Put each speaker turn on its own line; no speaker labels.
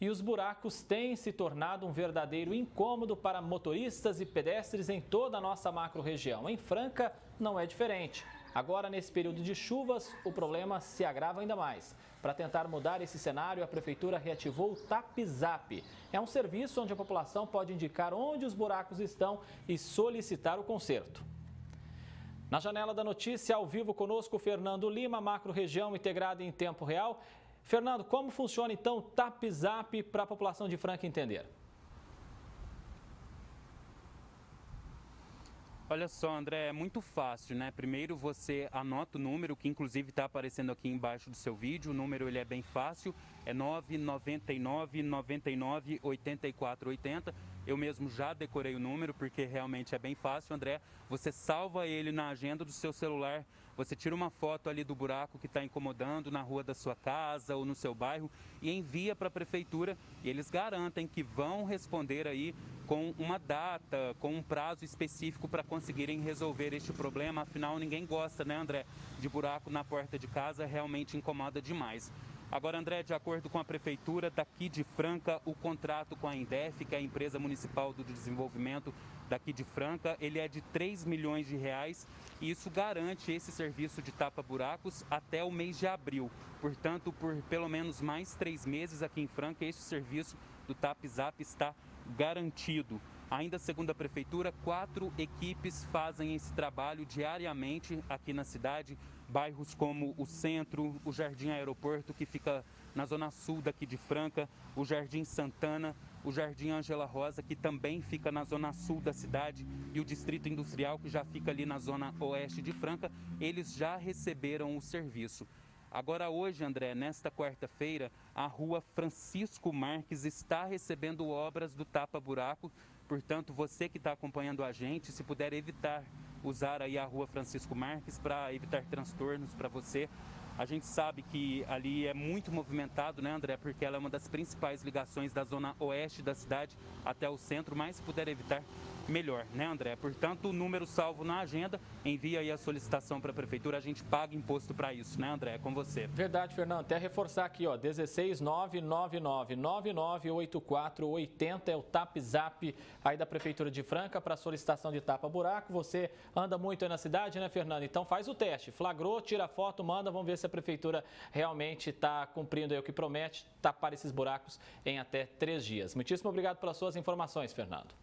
E os buracos têm se tornado um verdadeiro incômodo para motoristas e pedestres em toda a nossa macro-região. Em Franca, não é diferente. Agora, nesse período de chuvas, o problema se agrava ainda mais. Para tentar mudar esse cenário, a Prefeitura reativou o TapZap. É um serviço onde a população pode indicar onde os buracos estão e solicitar o conserto. Na janela da notícia, ao vivo conosco, Fernando Lima, macro-região integrada em tempo real. Fernando, como funciona então o TapZap para a população de Franca entender?
Olha só, André, é muito fácil, né? Primeiro você anota o número, que inclusive está aparecendo aqui embaixo do seu vídeo. O número ele é bem fácil, é 999 99 84 80. Eu mesmo já decorei o número porque realmente é bem fácil, André. Você salva ele na agenda do seu celular, você tira uma foto ali do buraco que está incomodando na rua da sua casa ou no seu bairro e envia para a prefeitura e eles garantem que vão responder aí com uma data, com um prazo específico para conseguirem resolver este problema. Afinal, ninguém gosta, né, André, de buraco na porta de casa, realmente incomoda demais. Agora, André, de acordo com a Prefeitura daqui de Franca, o contrato com a Indef, que é a empresa municipal do desenvolvimento daqui de Franca, ele é de 3 milhões de reais e isso garante esse serviço de tapa-buracos até o mês de abril. Portanto, por pelo menos mais três meses aqui em Franca, esse serviço do TAP-ZAP está garantido. Ainda segundo a Prefeitura, quatro equipes fazem esse trabalho diariamente aqui na cidade. Bairros como o Centro, o Jardim Aeroporto, que fica na zona sul daqui de Franca, o Jardim Santana, o Jardim Angela Rosa, que também fica na zona sul da cidade, e o Distrito Industrial, que já fica ali na zona oeste de Franca, eles já receberam o serviço. Agora hoje, André, nesta quarta-feira, a rua Francisco Marques está recebendo obras do Tapa Buraco. Portanto, você que está acompanhando a gente, se puder evitar usar aí a rua Francisco Marques para evitar transtornos para você. A gente sabe que ali é muito movimentado, né, André? Porque ela é uma das principais ligações da zona oeste da cidade até o centro, mas se puder evitar, melhor, né, André? Portanto, o número salvo na agenda, envia aí a solicitação para a prefeitura, a gente paga imposto para isso, né, André? É com você.
Verdade, Fernando. Até reforçar aqui, ó, 16999998480 é o TAP Zap aí da prefeitura de Franca para solicitação de tapa buraco. Você anda muito aí na cidade, né, Fernando? Então faz o teste. Flagrou, tira foto, manda, vamos ver se a prefeitura realmente está cumprindo o que promete, tapar esses buracos em até três dias. Muitíssimo obrigado pelas suas informações, Fernando.